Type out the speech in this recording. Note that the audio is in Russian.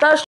та